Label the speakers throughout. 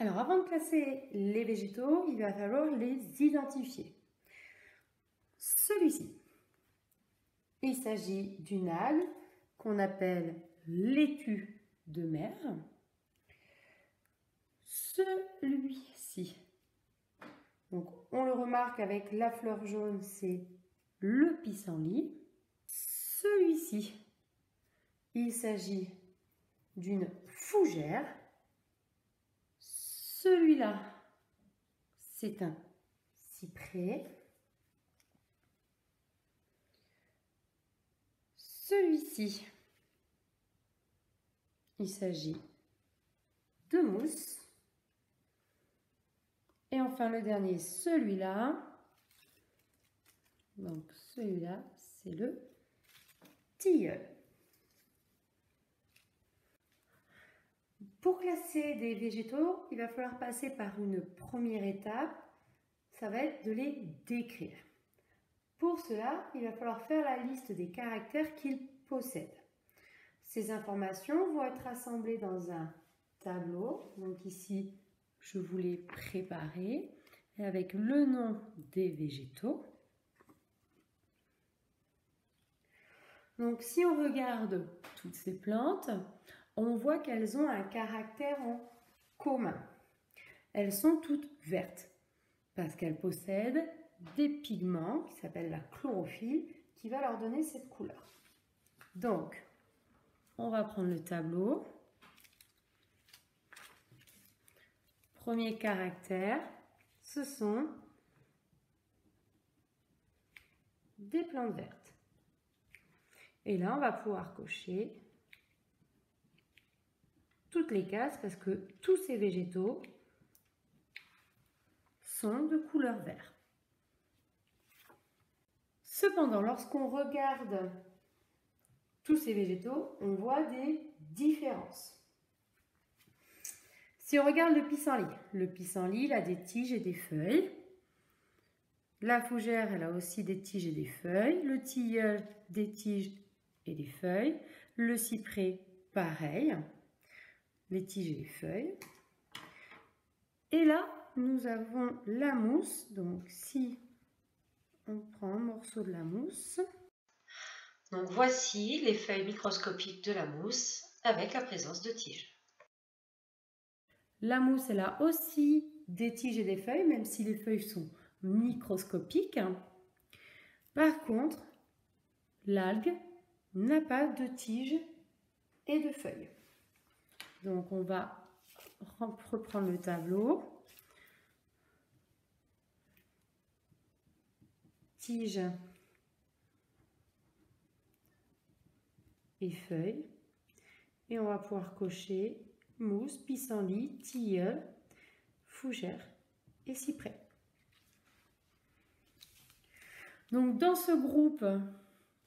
Speaker 1: Alors avant de classer les végétaux, il va falloir les identifier. Celui-ci, il s'agit d'une algue qu'on appelle laitue de mer. Celui-ci, donc on le remarque avec la fleur jaune, c'est le pissenlit. Celui-ci, il s'agit d'une fougère. Celui-là, c'est un cyprès. Celui-ci, il s'agit de mousse. Et enfin le dernier, celui-là. Donc celui-là, c'est le tilleul. Pour classer des végétaux, il va falloir passer par une première étape, ça va être de les décrire. Pour cela, il va falloir faire la liste des caractères qu'ils possèdent. Ces informations vont être rassemblées dans un tableau. Donc ici, je vous l'ai préparé avec le nom des végétaux. Donc si on regarde toutes ces plantes, on voit qu'elles ont un caractère en commun. Elles sont toutes vertes parce qu'elles possèdent des pigments qui s'appellent la chlorophylle qui va leur donner cette couleur. Donc, on va prendre le tableau. Premier caractère, ce sont des plantes vertes. Et là, on va pouvoir cocher toutes les cases parce que tous ces végétaux sont de couleur vert. Cependant, lorsqu'on regarde tous ces végétaux, on voit des différences. Si on regarde le pissenlit, le pissenlit a des tiges et des feuilles. La fougère, elle a aussi des tiges et des feuilles. Le tilleul, des tiges et des feuilles. Le cyprès, pareil les tiges et les feuilles. Et là, nous avons la mousse. Donc, si on prend un morceau de la mousse.
Speaker 2: Donc, voici les feuilles microscopiques de la mousse avec la présence de tiges.
Speaker 1: La mousse, elle a aussi des tiges et des feuilles, même si les feuilles sont microscopiques. Par contre, l'algue n'a pas de tiges et de feuilles. Donc on va reprendre le tableau. Tige et feuilles. Et on va pouvoir cocher mousse, pissenlit, tilleul, fougère et cyprès. Donc dans ce groupe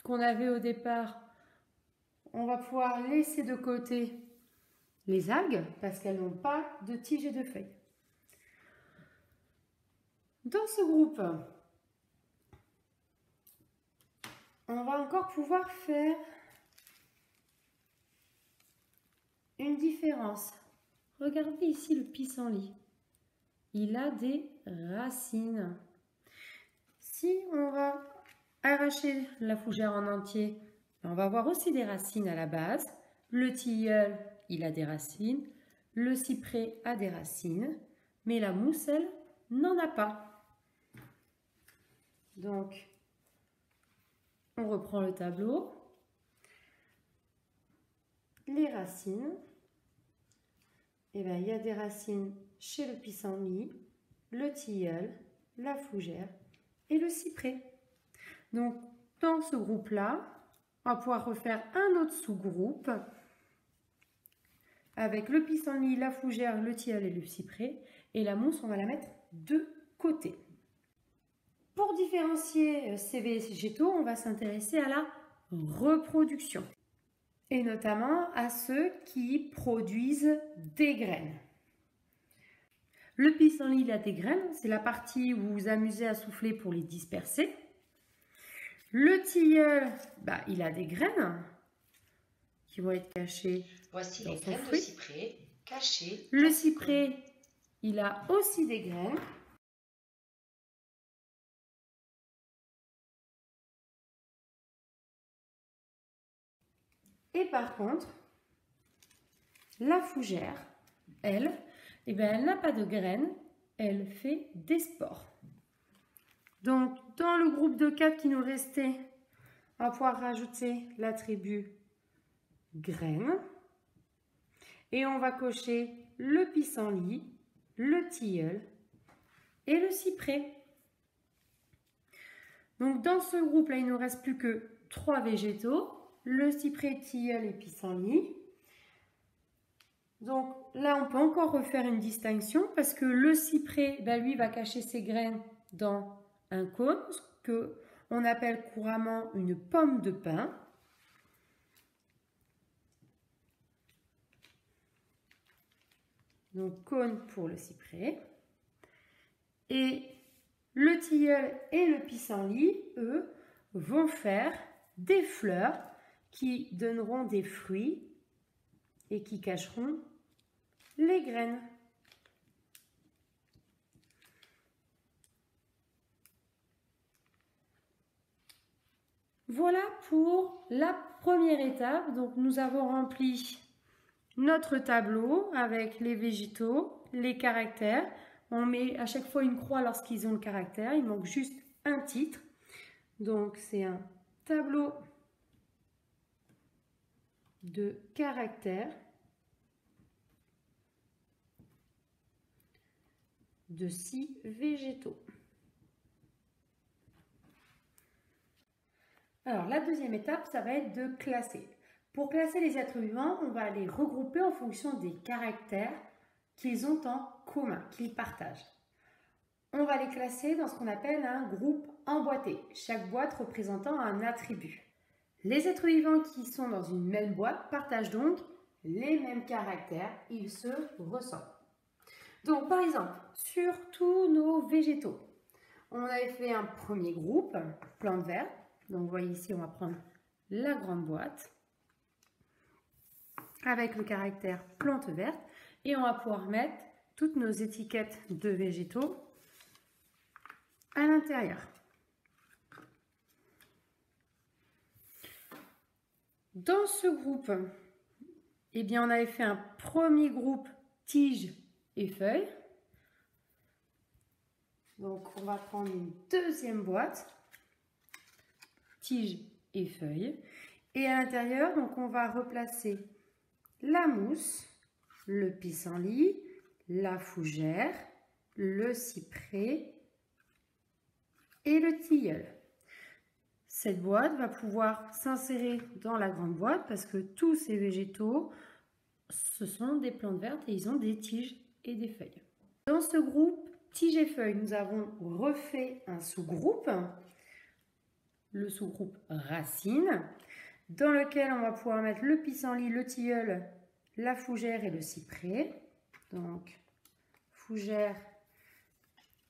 Speaker 1: qu'on avait au départ, on va pouvoir laisser de côté les algues parce qu'elles n'ont pas de tiges et de feuilles. Dans ce groupe, on va encore pouvoir faire une différence. Regardez ici le pissenlit. Il a des racines. Si on va arracher la fougère en entier, on va avoir aussi des racines à la base. Le tilleul il a des racines. Le cyprès a des racines. Mais la mousse, elle, n'en a pas. Donc, on reprend le tableau. Les racines. Eh bien, il y a des racines chez le pissenlit, le tilleul, la fougère et le cyprès. Donc, dans ce groupe-là, on va pouvoir refaire un autre sous-groupe avec le pissenlit, la fougère, le tilleul et le cyprès. Et la mousse, on va la mettre de côté. Pour différencier euh, ces végétaux, on va s'intéresser à la reproduction. Et notamment à ceux qui produisent des graines. Le pissenlit, il a des graines. C'est la partie où vous vous amusez à souffler pour les disperser. Le tilleul, bah, il a des graines qui vont être cachées
Speaker 2: Voici les graines de cyprès cachées.
Speaker 1: Le cyprès, il a aussi des graines. Et par contre, la fougère, elle, eh bien, elle n'a pas de graines, elle fait des spores. Donc, dans le groupe de 4 qui nous restait, on va pouvoir rajouter l'attribut graines. Et on va cocher le pissenlit, le tilleul et le cyprès. Donc dans ce groupe-là, il ne nous reste plus que trois végétaux, le cyprès, tilleul et pissenlit. Donc là, on peut encore refaire une distinction parce que le cyprès, ben, lui, va cacher ses graines dans un cône, ce que on appelle couramment une pomme de pin. Donc cône pour le cyprès. Et le tilleul et le pissenlit, eux, vont faire des fleurs qui donneront des fruits et qui cacheront les graines. Voilà pour la première étape. Donc nous avons rempli notre tableau avec les végétaux, les caractères. On met à chaque fois une croix lorsqu'ils ont le caractère. Il manque juste un titre. Donc c'est un tableau de caractères de six végétaux. Alors, la deuxième étape, ça va être de classer. Pour classer les êtres vivants, on va les regrouper en fonction des caractères qu'ils ont en commun, qu'ils partagent. On va les classer dans ce qu'on appelle un groupe emboîté, chaque boîte représentant un attribut. Les êtres vivants qui sont dans une même boîte partagent donc les mêmes caractères, ils se ressemblent. Donc par exemple, sur tous nos végétaux, on avait fait un premier groupe, plantes vertes, donc vous voyez ici, on va prendre la grande boîte avec le caractère plante verte et on va pouvoir mettre toutes nos étiquettes de végétaux à l'intérieur. Dans ce groupe, eh bien, on avait fait un premier groupe tiges et feuilles. Donc, on va prendre une deuxième boîte tiges et feuilles. Et à l'intérieur, donc on va replacer la mousse, le pissenlit, la fougère, le cyprès et le tilleul. Cette boîte va pouvoir s'insérer dans la grande boîte parce que tous ces végétaux, ce sont des plantes vertes et ils ont des tiges et des feuilles. Dans ce groupe tiges et feuilles, nous avons refait un sous-groupe le sous-groupe racine, dans lequel on va pouvoir mettre le pissenlit, le tilleul, la fougère et le cyprès. Donc, fougère,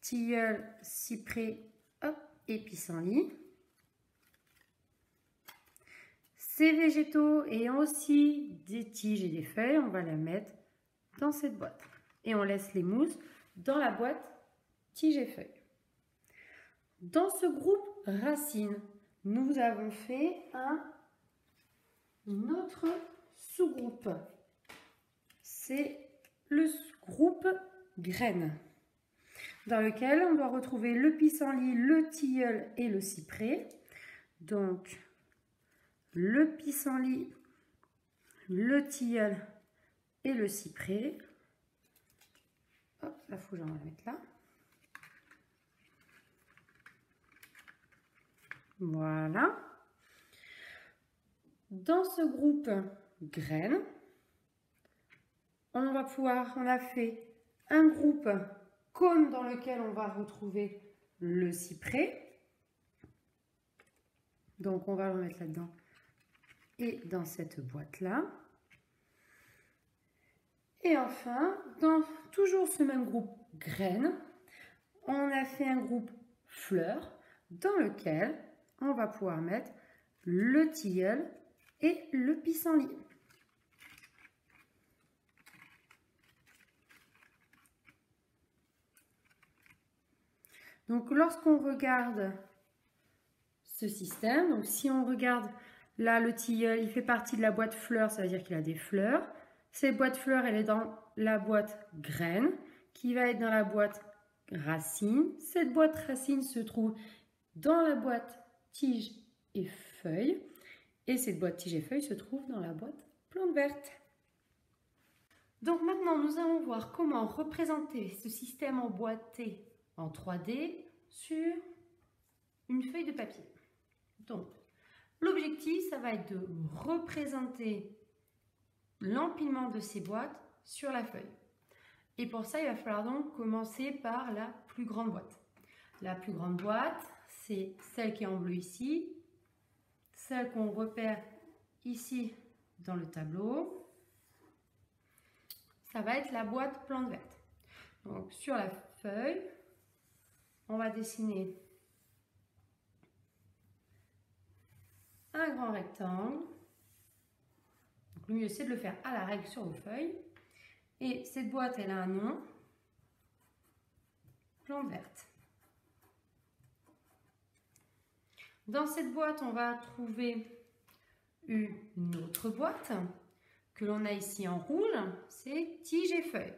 Speaker 1: tilleul, cyprès hop, et pissenlit. Ces végétaux ayant aussi des tiges et des feuilles, on va les mettre dans cette boîte. Et on laisse les mousses dans la boîte tiges et feuilles. Dans ce groupe racines, nous avons fait un autre sous-groupe. C'est le groupe graines, dans lequel on doit retrouver le pissenlit, le tilleul et le cyprès. Donc, le pissenlit, le tilleul et le cyprès. Hop, la fougère, on va la mettre là. Voilà. Dans ce groupe graines, on va pouvoir, on a fait un groupe comme dans lequel on va retrouver le cyprès. Donc on va le remettre là-dedans et dans cette boîte-là. Et enfin, dans toujours ce même groupe graines, on a fait un groupe fleurs dans lequel on va pouvoir mettre le tilleul et le pissenlit. Donc lorsqu'on regarde ce système, donc si on regarde là le tilleul, il fait partie de la boîte fleurs, ça veut dire qu'il a des fleurs. Cette boîte fleurs, elle est dans la boîte graines, qui va être dans la boîte racine. Cette boîte racine se trouve dans la boîte tige et feuilles. Et cette boîte tige et se trouve dans la boîte plante verte. Donc maintenant, nous allons voir comment représenter ce système emboîté en 3D sur une feuille de papier. Donc, l'objectif, ça va être de représenter l'empilement de ces boîtes sur la feuille. Et pour ça, il va falloir donc commencer par la plus grande boîte. La plus grande boîte, c'est celle qui est en bleu ici, celle qu'on repère ici dans le tableau. Ça va être la boîte plante verte. Donc sur la feuille, on va dessiner un grand rectangle. le mieux c'est de le faire à la règle sur vos feuilles. Et cette boîte, elle a un nom, plante verte. Dans cette boîte, on va trouver une autre boîte que l'on a ici en rouge, c'est tige et feuille,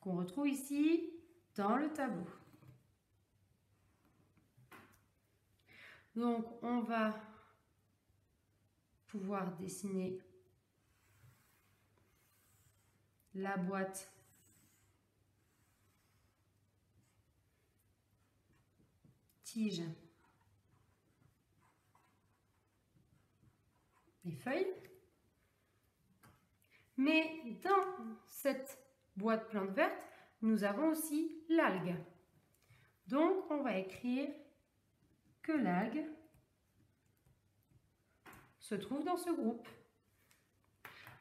Speaker 1: qu'on retrouve ici dans le tableau. Donc, on va pouvoir dessiner la boîte tige les feuilles. Mais dans cette boîte plante verte, nous avons aussi l'algue. Donc, on va écrire que l'algue se trouve dans ce groupe.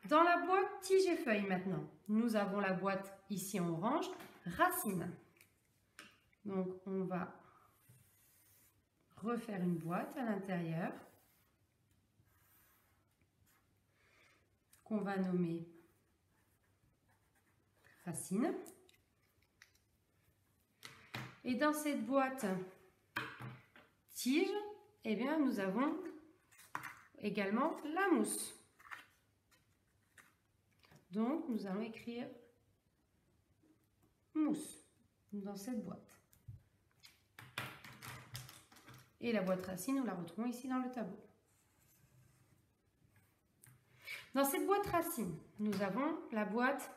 Speaker 1: Dans la boîte tige et feuille maintenant, nous avons la boîte ici en orange, racine. Donc on va refaire une boîte à l'intérieur qu'on va nommer racine. Et dans cette boîte tige, eh bien, nous avons également la mousse. Donc, nous allons écrire mousse dans cette boîte. Et la boîte racine, nous la retrouvons ici dans le tableau. Dans cette boîte racine, nous avons la boîte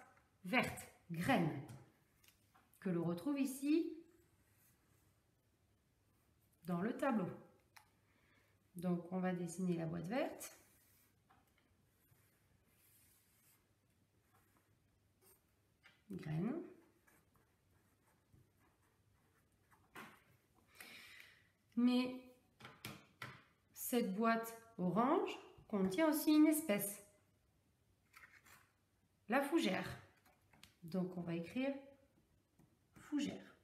Speaker 1: verte, graine, que l'on retrouve ici dans le tableau. Donc, on va dessiner la boîte verte. Graine. Mais cette boîte orange contient aussi une espèce la fougère. Donc on va écrire fougère.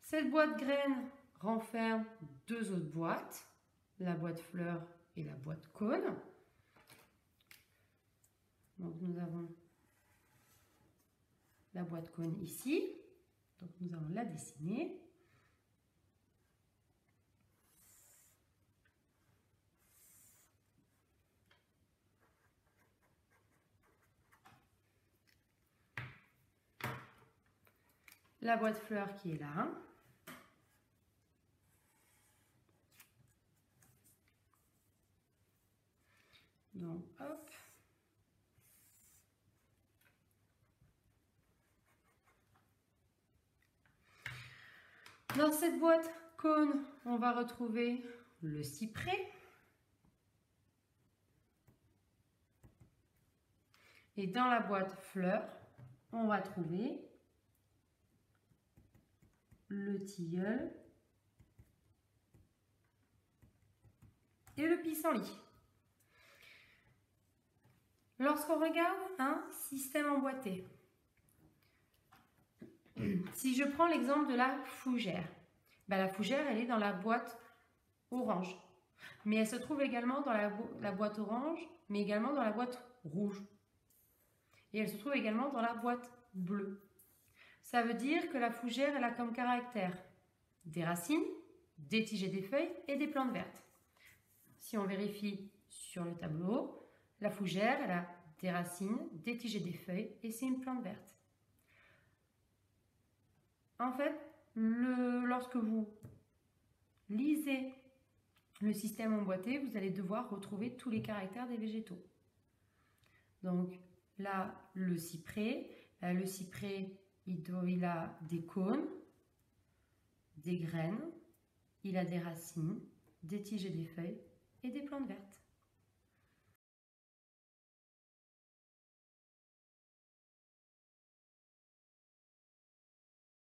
Speaker 1: Cette boîte graine renferme deux autres boîtes, la boîte fleur et la boîte cône. Donc nous avons la boîte cône ici. Donc nous allons la dessiner. La boîte fleurs qui est là. Donc, hop. Dans cette boîte cône, on va retrouver le cyprès. Et dans la boîte fleurs, on va trouver le tilleul et le pissenlit. Lorsqu'on regarde un système emboîté, si je prends l'exemple de la fougère, ben la fougère, elle est dans la boîte orange. Mais elle se trouve également dans la, boîte orange, mais également dans la boîte rouge. Et elle se trouve également dans la boîte bleu. Ça veut dire que la fougère, elle a comme caractère des racines, des tiges et des feuilles et des plantes vertes. Si on vérifie sur le tableau, la fougère, elle a des racines, des tiges et des feuilles et c'est une plante verte. En fait, lorsque vous lisez le système emboîté, vous allez devoir retrouver tous les caractères des végétaux. Donc là, le cyprès, euh, le cyprès, il, a des cônes, des graines, il a des racines, des tiges et des feuilles et des plantes vertes.